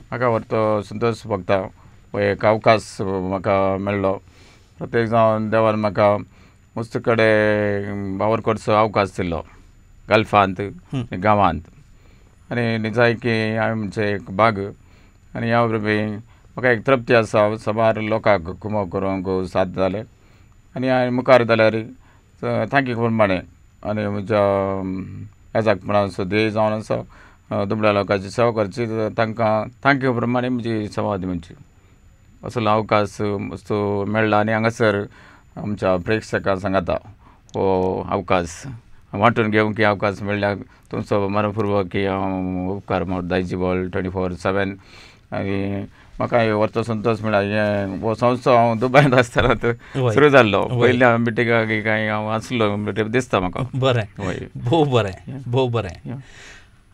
म्हाका व्हरतो संतोश भोगता एक अवकाश म्हाका मेळ्ळो प्रत्येक जावन देवान म्हाका मस्त कडेन वावर करचो अवकाश दिल्लो गल्फांत गांवांत. आनी जाय की हांवें म्हणजे एक बाग. आनी ह्या वरवीं म्हाका एक तृप्ती आसा सबार लोकांक कुमक करूंक साथ जाले. आनी हांवें मुखार जाल्यार तांकी प्रमाणे आनी म्हज्या येजाकपणाचो ध्येय जावन आसा दुबळ्या लोकांची सेवा करची. तांकां तांके प्रमाणे म्हजी सेवा दिवची असलो अवकाश मस्त मेळ्ळा आनी हांगासर आमच्या प्रेक्षकांक सांगता हो अवकाश. वांटून घेवंक अवकाश मेळ्ळ्याक तुमचो मनपूर्वक हांव उपकार Daiji ball twenty four seven आनी म्हाका व्हरतो संतोश मेळ्ळा हे हो संवत्सव हांव दुबयांत आसतना. सुरू जाल्लो. पयल्या मिटिंगाक काय हांव आसलो दिसता म्हाका बरें भोव बरें भोव बरें.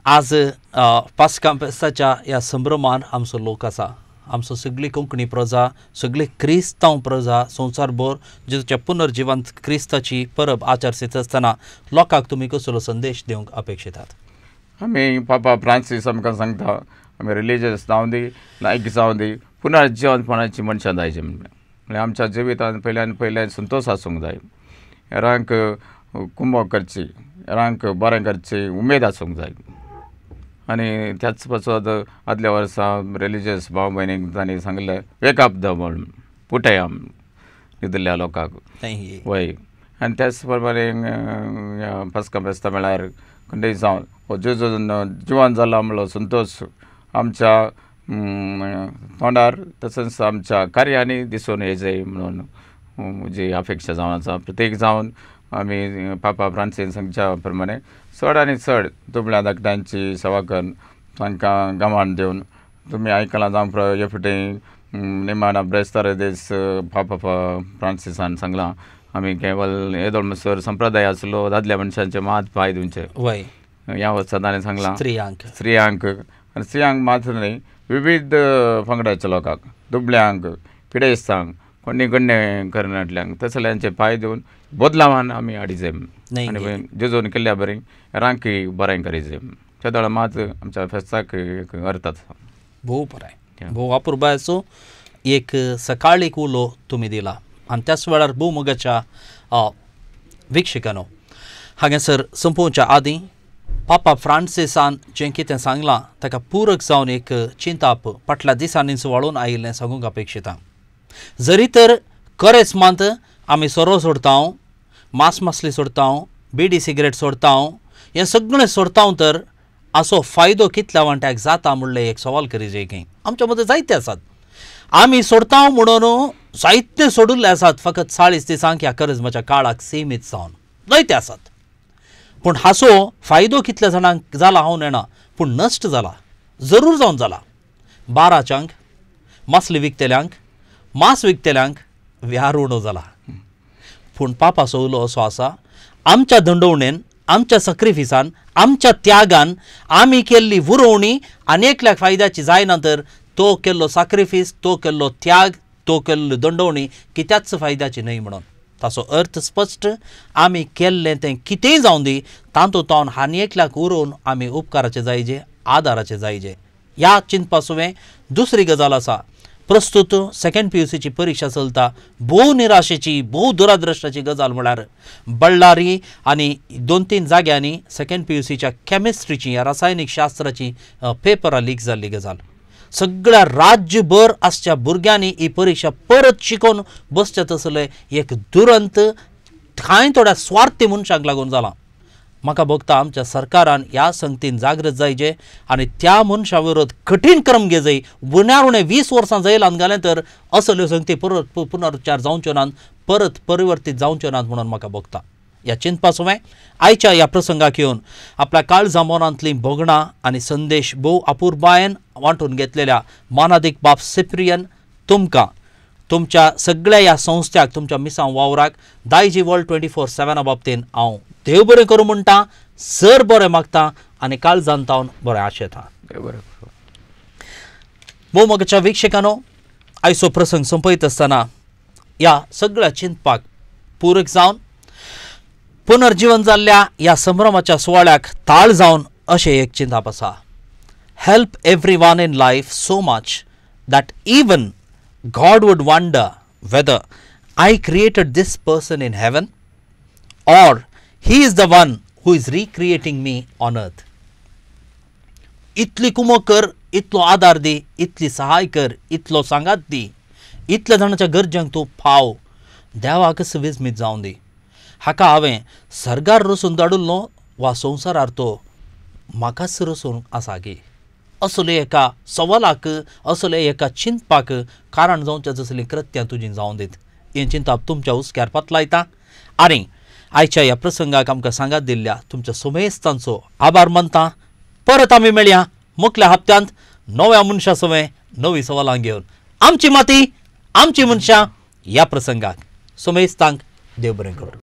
आज अ, पास्कां फेस्ताच्या ह्या संभ्रमान आमचो लोक आसा आमचो सगळी कोंकणी प्रजा सगळी क्रिस्तांव प्रजा संवसारभर जिच्या पुनर्जिवंत क्रिस्ताची परब आचरसीत आसतना लोकांक तुमी कसलो संदेश दिवंक अपेक्षितात आमी पापा फ्रांसीस आमकां सांगता आमी रिलीजियस जावं दी लायक जावं दी पुनर्जीवनपणाची मनशां जायची म्हणजे आमच्या जिवितांत पयल्यान पयल्यान संतोश आसूंक जाय. हेरांक कुंभ करची हेरांक बरें करची उमेद आसूंक जाय. आनी त्याच पासत आदल्या वर्सा रिलिजियस भाव भयणीक तांणी सांगलें वेकअप द म्हणून पुटया न्हिदिल्ल्या लोकांक. वय आनी त्याच प्रमाणे पास्का फेस्ता म्हळ्यार खंडे जावन हो जेजू जिवन जाला म्हणलो संतोश आमच्या तोंडार तसोच आमच्या कार्यांनी दिसून येजय म्हणून म्हजी अपेक्षा जावन आसा प्रत्येक जावन आमी पापा फ्रांसीस सांगच्या प्रमाणे चड आनी चड दुबळ्या धाकट्यांची सेवा करून तांकां गांवांत दिवन तुमी आयकलां जावं हे फावटी निमाणा ब्रेस्तार दीस पापा फ्रांसिसान सांगलां आमी केवळ येदोळ म्हणसर संप्रदाय आसलो दादल्या मनशांचे मात पांय दिवचे ह्या वर्सा ताणें सांगलां स्त्रियांक. स्त्रियांक. आनी स्त्रियांक मात्र न्ही विविध पंगडाच्या लोकांक दुबळ्यांक पिडेस्तांक कोणी गण्य करणाटल्यांक तसल्यांचे पांय दिवन बदलावान आमी नाही, आनी जेजून केल्ल्या बरें रांकी बरें करीचे त्या दळा मात आमच्या फेस्ताक एक अर्थ आसा भोव बरें भोव अपुर्बायचो एक सकाळीक उलो तुमी दिला. आनी त्याच वेळार भोव मोगाच्या अ, विक्षकानो. हांगासर संपोवच्या आदीं पापा फ्रांसिसान जें कितें सांगलां ताका पूरक जावन एक चिंताप फाटल्या दिसांनी सुवाळून आयिल्लें सांगूंक अपेक्षिता. जरी तर खरेंच मात आमी सोरो सोडतांव मांस मासली सोडतांव बिडी सिगरेट सोडतांव हें सगळें सोडतांव तर असो फायदो कितल्या वांट्याक जाता म्हणलें एक सवाल करी जे आमच्या मदीं जायते आसात. आमी सोडतांव म्हणून जायते सोडिल्ले आसात फकत चाळीस दिसांक ह्या करजमाच्या काळाक सेमीत जावन जायते आसात. पूण हाचो फायदो कितल्या जाणांक जाला हांव नेणा पूण नश्ट जाला जरूर जावन जाला. बाराच्यांक मासली विकतेल्यांक मांस विकतेल्यांक व्यार उणो जाला. पूण पापा उलो असो आसा आमच्या दंडवणेन आमच्या सक्रिफिसान आमच्या त्यागान आमी केल्ली उरोवणी आनेकल्याक फायद्याची जायना तर तो केल्लो सॅक्रिफीस तो केल्लो त्याग तो केल्लो दंडवणी कित्याच फायद्याची न्हय म्हणून. ताचो अर्थ स्पश्ट आमी केल्लें तें कितेंय जावं दी तातूंत आनेकल्याक उरोवन आमी उपकाराचे जायजे आदाराचे जायजे. ह्या चिंतपासुवें दुसरी गजाल आसा प्रस्तुत सेकंड पी यू सीची परिक्षा चलता भोव निराशेची भोव दुरादृश्टाची गजाल म्हळ्यार बಳ್ಳारी आनी दोन तीन जाग्यांनी सेकंड पी यू सीच्या कॅमिस्ट्रीची ह्या रासायनीक शास्त्राची पेपरां लीक जाल्ली गजाल. सगळ्या राज्यभर आसच्या भुरग्यांनी ही परिक्षा परत शिकोवन बसचे तसलें एक दुरंत कांय थोड्या स्वार्थी मनशांक लागून जालां म्हाका भोगता आमच्या सरकारान ह्या संगतीन जागृत जायचे आनी त्या मनशा विरोध कठीण क्रम घेजय उण्यार उणें वीस वर्सां जैलांत घालें तर असल्यो संगती परत पुनरुच्चार जावच्यो नात परत परिवर्तीत जावच्यो नात म्हणून म्हाका भोगता ह्या चिंतपासुवें आयच्या ह्या प्रसंगाक येवन आपल्या काळजा जांबोनांतलीं भोगणां आनी संदेश भोव अपुर्बायेन वांटून घेतलेल्या मानादीक बाब सिप्रियन तुमकां तुमच्या सगळ्या ह्या संस्थ्याक तुमच्या मिसां वावराक दायजी वर्ल्ड ट्वेंटी फोर सेवना बाबतीन हांव देव बरें करूं म्हणटा सर बरें मागता आनी काल जाणतावन बरें आशेता मोगाच्या विक्षकानो आयचो प्रसंग संपयत आसतना ह्या सगळ्या चिंतपाक पूरक जावन पुनर्जीवन जाल्ल्या ह्या संभ्रमाच्या सुवाळ्याक ताळ जावन अशें एक चिंताप आसा. Help everyone in life so much that even God would wonder whether I created this person in heaven or He is the one who is recreating me on earth. इतली कुमकर कर इतलो आदार दी इतली सहाय कर इतलो सांगात दी इतल्या जाणाच्या गरजेक तूं फाव देवाक विस्मीत जावन दी. हाका हांवें सरकार रसून धाडुल्लो वा संवसारार तो म्हाकाच रसून आसा गे असले एका सवालाक असले एका चिंतपाक कारण जावचें जसलीं कृत्यां तुजीं जावं दीत. हें चिंतप तुमच्या हुस्क्यार पातलायता. आनी आयच्या ह्या प्रसंगाक आमकां सांगात दिल्ल्या तुमच्या सुमेस्तांचो आभार मानता. परत आमी मेळया मुखल्या हप्त्यांत नव्या मनशा सवय नवी सवालां घेवन आमची माती आमची मनशां ह्या प्रसंगाक सुमेस्तांक देव बरें करूं.